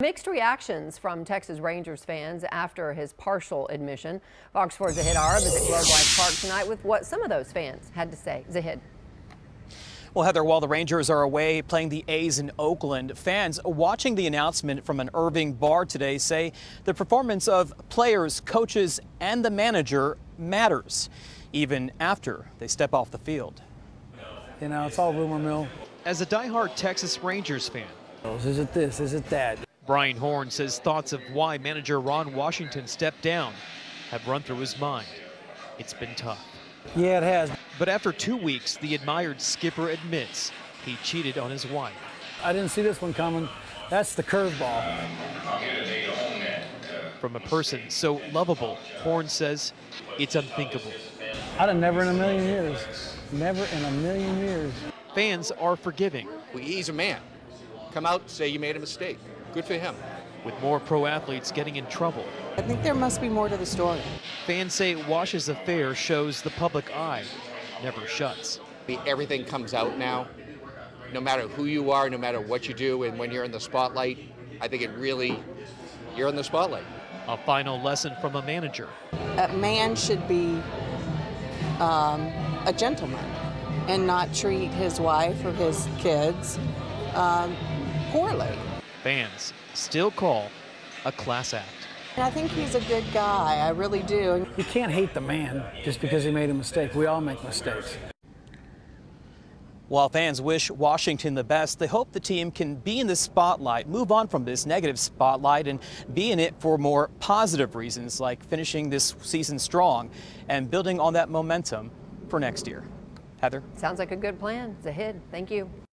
Mixed reactions from Texas Rangers fans after his partial admission. Fox 4's Zahid Arab is at Globe Life Park tonight with what some of those fans had to say. Zahid. Well, Heather, while the Rangers are away playing the A's in Oakland, fans watching the announcement from an Irving bar today say the performance of players, coaches, and the manager matters, even after they step off the field. You know, it's all rumor mill. As a diehard Texas Rangers fan, Is it this? Is it that? Brian Horn says thoughts of why manager Ron Washington stepped down have run through his mind. It's been tough. Yeah, it has. But after two weeks, the admired skipper admits he cheated on his wife. I didn't see this one coming. That's the curveball. From a person so lovable, Horn says it's unthinkable. I'd have never in a million years. Never in a million years. Fans are forgiving. He's a man. Come out, say you made a mistake. Good for him. With more pro athletes getting in trouble, I think there must be more to the story. fans say Wash's affair shows the public eye never shuts. Everything comes out now. No matter who you are, no matter what you do, and when you're in the spotlight, I think it really, you're in the spotlight. A final lesson from a manager. A man should be um, a gentleman and not treat his wife or his kids um, poorly. Fans still call a class act. And I think he's a good guy. I really do. You can't hate the man just because he made a mistake. We all make mistakes. While fans wish Washington the best, they hope the team can be in the spotlight, move on from this negative spotlight, and be in it for more positive reasons like finishing this season strong and building on that momentum for next year. Heather? Sounds like a good plan. Zahid, thank you.